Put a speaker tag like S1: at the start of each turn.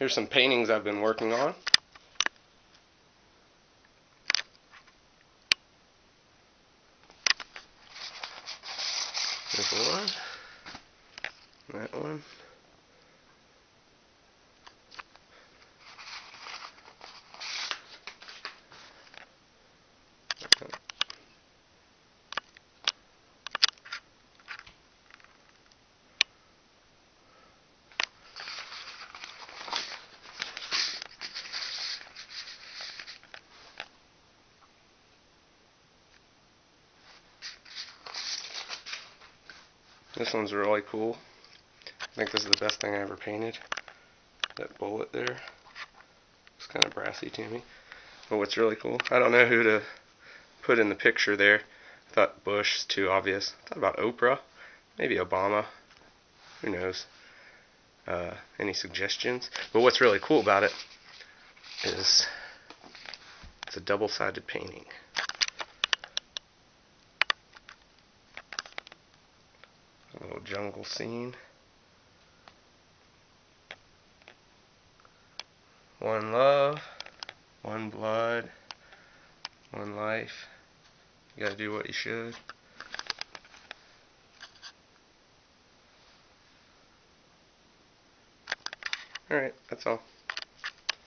S1: Here's some paintings I've been working on. There's one. That one. This one's really cool. I think this is the best thing I ever painted. That bullet there. It's kind of brassy to me. But what's really cool, I don't know who to put in the picture there. I thought Bush is too obvious. I thought about Oprah. Maybe Obama. Who knows? Uh, any suggestions? But what's really cool about it is it's a double-sided painting. A little jungle scene. One love, one blood, one life. You gotta do what you should. Alright, that's all.